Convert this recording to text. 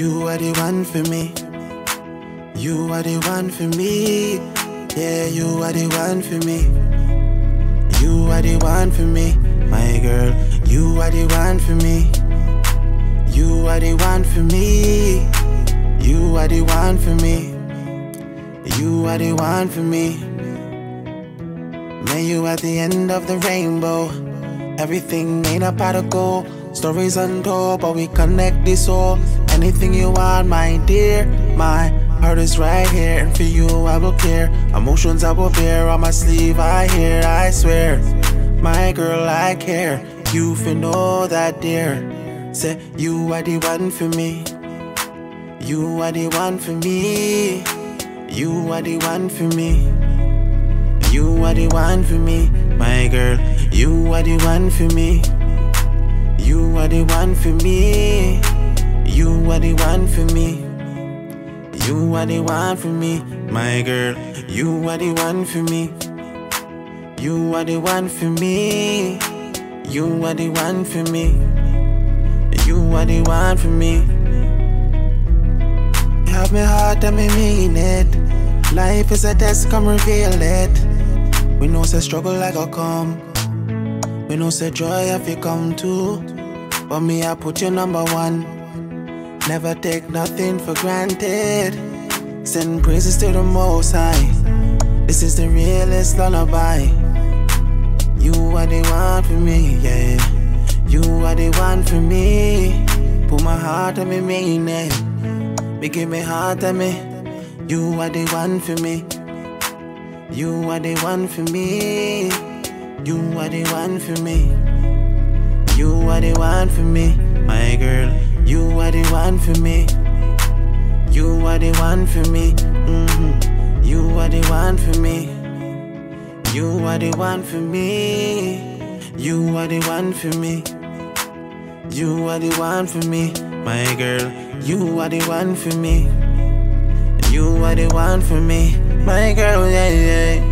You are the one for me. You are the one for me. Yeah, you are the one for me. You are the one for me, my girl. You are the one for me. You are the one for me. You are the one for me. You are the one for me. May you at the end of the rainbow. Everything ain't a particle. Stories untold, but we connect this all. Anything you want, my dear. My heart is right here, and for you I will care. Emotions I will bear on my sleeve. I hear, I swear, my girl, I care. You for know that, dear. Say you are the one for me. You are the one for me. You are the one for me. You are the one for me, my girl. You are the one for me. You are the one for me. One for me. You are the one for me, my girl. You are the one for me. You are the one for me. You are the one for me. You are the one for me. You have me heart and me mean it. Life is a test, come reveal it. We know say struggle like a come. We know say joy if you come too. But me, I put you number one. Never take nothing for granted. Send praises to the Most High. This is the realest lullaby. You are the one for me, yeah. You are the one for me. Put my heart on me, mean it. Me give me heart on me. You are the one for me. You are the one for me. You are the one for me. You are the one for me, my girl. You are the one for me. You are the one for me. hmm You are the one for me. You are the one for me. You are the one for me. You are the one for me, my girl. You are the one for me. You are the one for me, my girl. Yeah, yeah.